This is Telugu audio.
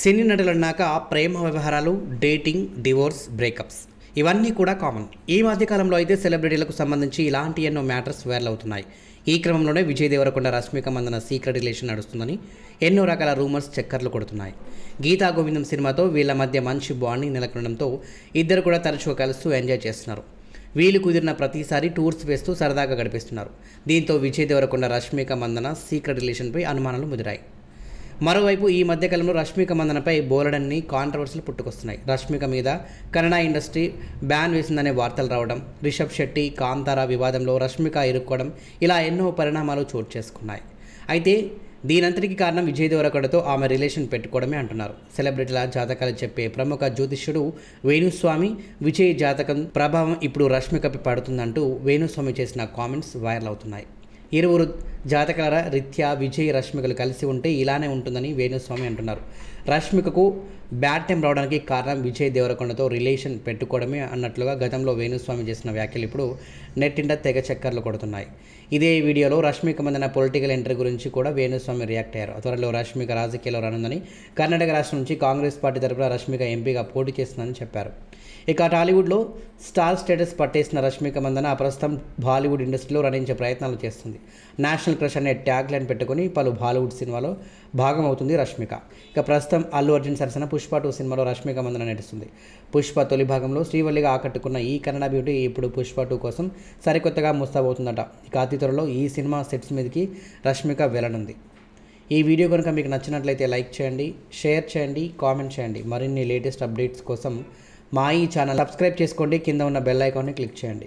సినీ నటులన్నాక ప్రేమ వ్యవహారాలు డేటింగ్ డివోర్స్ బ్రేకప్స్. ఇవన్నీ కూడా కామన్. ఈ మధ్యకాలంలో అయితే సెలబ్రిటీలకు సంబంధించి ఇలాంటి ఎన్నో మ్యాటర్స్ వైరల్ అవుతున్నాయి. ఈ క్రమంలోనే విజయ్ దేవరకొండ రష్మిక మందన సీక్రెట్ రిలేషన్ నడుస్తుందని ఎన్నో రకాల రూమర్స్ చక్కర్లు కొడుతున్నాయి. గీతా గోవిందం సినిమాతో వీళ్ళ మధ్య మంచి బాండింగ్ నెలకొనడంతో ఇద్దరు కూడా తరచుగా కలుస్తూ ఎంజాయ్ చేస్తున్నారు. వీలు కుదిరిన ప్రతిసారి టూర్స్ వేస్తూ సరదాగా గడిపిస్తున్నారు. దీంతో విజయ్ దేవరకొండ రష్మిక మందన సీక్రెట్ రిలేషన్పై అనుమానాలు ముదిరాయి. మరోవైపు ఈ మధ్యకాలంలో రష్మిక మందనపై బోలెడన్ని కాంట్రవర్సీలు పుట్టుకొస్తున్నాయి. రష్మిక మీద కన్నడ ఇండస్ట్రీ బ్యాన్ వేసిందనే వార్తలు రావడం రిషబ్ శెట్టి కాంతారా వివాదంలో రష్మిక ఇరుక్కోవడం ఇలా ఎన్నో పరిణామాలు చోటు చేసుకున్నాయి. అయితే దీనంతటికి కారణం విజయ్ దేవరకొండతో ఆమె రిలేషన్ పెట్టుకోవడమే అంటున్నారు. సెలబ్రిటీల జాతకాలు చెప్పే ప్రముఖ జ్యోతిష్యుడు వేణుస్వామి విజయ్ జాతకం ప్రభావం ఇప్పుడు రష్మికపై పడుతుందంటూ వేణుస్వామి చేసిన కామెంట్స్ వైరల్ అవుతున్నాయి. ఇరువురు జాతకాల రీత్యా విజయ్ రష్మికలు కలిసి ఉంటే ఇలానే ఉంటుందని వేణుస్వామి అంటున్నారు. రష్మికకు బ్యాడ్ టైం రావడానికి కారణం విజయ్ దేవరకొండతో రిలేషన్ పెట్టుకోవడమే అన్నట్లుగా గతంలో వేణుస్వామి చేసిన వ్యాఖ్యలు ఇప్పుడు నెట్టింట తెగ చక్కర్లు కొడుతున్నాయి. ఇదే వీడియోలో రష్మిక మందన పొలిటికల్ ఎంట్రీ గురించి కూడా వేణుస్వామి రియాక్ట్ అయ్యారు. త్వరలో రష్మిక రాజకీయాల్లో రానుందని కర్ణాటక రాష్ట్రం నుంచి కాంగ్రెస్ పార్టీ తరఫున రష్మిక ఎంపీగా పోటీ చేస్తుందని చెప్పారు. ఇక టాలీవుడ్లో స్టార్ స్టేటస్ పట్టేసిన రష్మిక మందన ప్రస్తుతం బాలీవుడ్ ఇండస్ట్రీలో రణించే ప్రయత్నాలు చేస్తుంది. నేషనల్ క్రష్ అనే ట్యాగ్ లైన్ పెట్టుకుని పలు బాలీవుడ్ సినిమాలో భాగమవుతుంది రష్మిక. ఇక ప్రస్తుతం అల్లు అర్జున్ సరసన పుష్ప టూ సినిమాలో రష్మిక మందన నటిస్తుంది. పుష్ప తొలి భాగంలో శ్రీవల్లిగా ఆకట్టుకున్న ఈ కన్నడ బ్యూటీ ఇప్పుడు పుష్ప టూ కోసం సరికొత్తగా ముస్తాబవుతుందట. ఇక అతి త్వరలో ఈ సినిమా సెట్స్ మీదకి రష్మిక వెళ్ళనుంది ఈ వీడియో కనుక మీకు నచ్చినట్లయితే లైక్ చేయండి షేర్ చేయండి కామెంట్ చేయండి. మరిన్ని లేటెస్ట్ అప్డేట్స్ కోసం మా ఈ ఛానల్ సబ్స్క్రైబ్ చేసుకోండి. కింద ఉన్న బెల్ ఐకాన్ని క్లిక్ చేయండి.